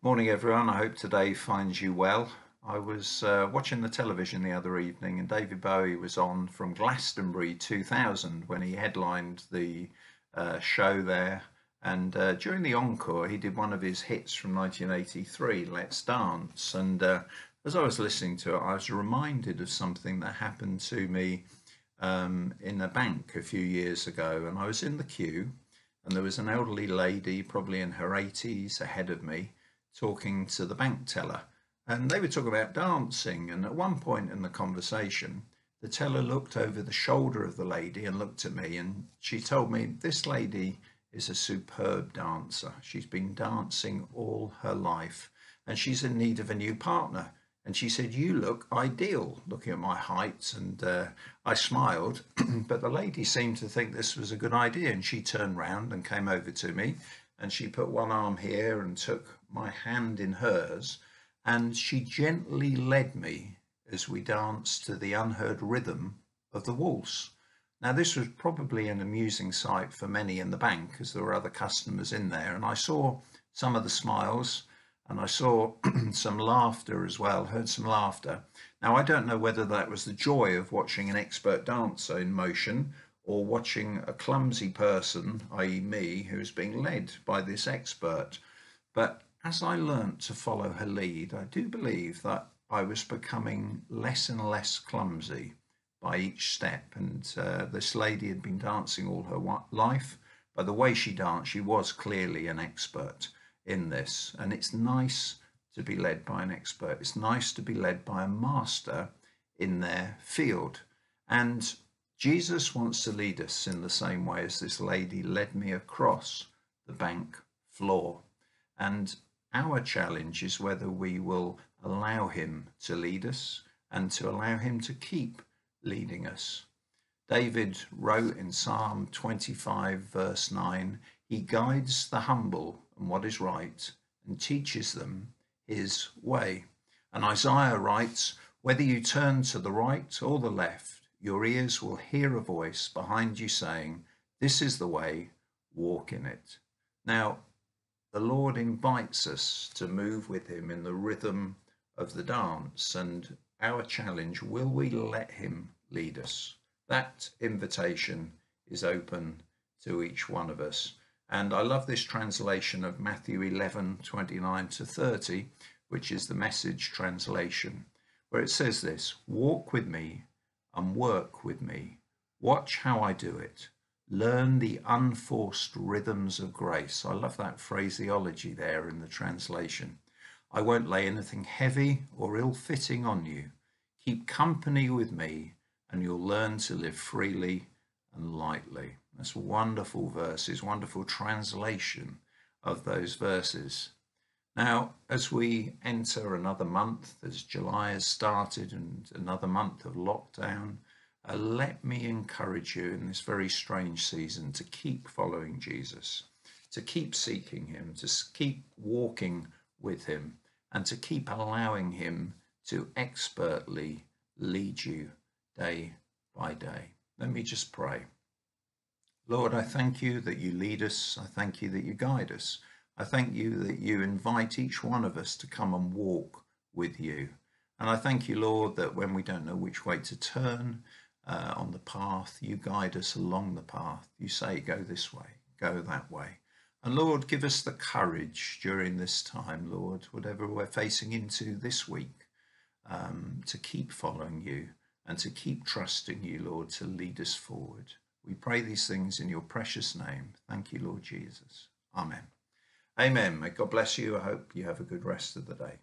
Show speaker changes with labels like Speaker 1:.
Speaker 1: Morning, everyone. I hope today finds you well. I was uh, watching the television the other evening, and David Bowie was on from Glastonbury 2000 when he headlined the uh, show there. And uh, during the encore, he did one of his hits from 1983, Let's Dance. And uh, as I was listening to it, I was reminded of something that happened to me um, in a bank a few years ago. And I was in the queue, and there was an elderly lady, probably in her 80s, ahead of me talking to the bank teller and they were talking about dancing and at one point in the conversation the teller looked over the shoulder of the lady and looked at me and she told me this lady is a superb dancer. She's been dancing all her life and she's in need of a new partner. And she said you look ideal looking at my height and uh, i smiled but the lady seemed to think this was a good idea and she turned round and came over to me and she put one arm here and took my hand in hers and she gently led me as we danced to the unheard rhythm of the waltz. Now this was probably an amusing sight for many in the bank as there were other customers in there and I saw some of the smiles and I saw some laughter as well, heard some laughter. Now I don't know whether that was the joy of watching an expert dancer in motion or watching a clumsy person, i.e. me, who's being led by this expert. But as I learnt to follow her lead, I do believe that I was becoming less and less clumsy by each step. And uh, this lady had been dancing all her life. By the way she danced, she was clearly an expert in this. And it's nice to be led by an expert. It's nice to be led by a master in their field. And Jesus wants to lead us in the same way as this lady led me across the bank floor. And our challenge is whether we will allow him to lead us and to allow him to keep leading us. David wrote in Psalm 25, verse 9, He guides the humble and what is right and teaches them his way. And Isaiah writes, Whether you turn to the right or the left, your ears will hear a voice behind you saying, This is the way, walk in it. Now, the Lord invites us to move with Him in the rhythm of the dance, and our challenge will we let Him lead us? That invitation is open to each one of us. And I love this translation of Matthew 11 29 to 30, which is the message translation, where it says this Walk with me and work with me. Watch how I do it. Learn the unforced rhythms of grace. I love that phraseology there in the translation. I won't lay anything heavy or ill fitting on you. Keep company with me, and you'll learn to live freely and lightly. That's wonderful verses, wonderful translation of those verses. Now, as we enter another month, as July has started and another month of lockdown, uh, let me encourage you in this very strange season to keep following Jesus, to keep seeking Him, to keep walking with Him, and to keep allowing Him to expertly lead you day by day. Let me just pray. Lord, I thank you that you lead us. I thank you that you guide us. I thank you that you invite each one of us to come and walk with you. And I thank you, Lord, that when we don't know which way to turn uh, on the path, you guide us along the path. You say, go this way, go that way. And Lord, give us the courage during this time, Lord, whatever we're facing into this week, um, to keep following you and to keep trusting you, Lord, to lead us forward. We pray these things in your precious name. Thank you, Lord Jesus. Amen. Amen. May God bless you. I hope you have a good rest of the day.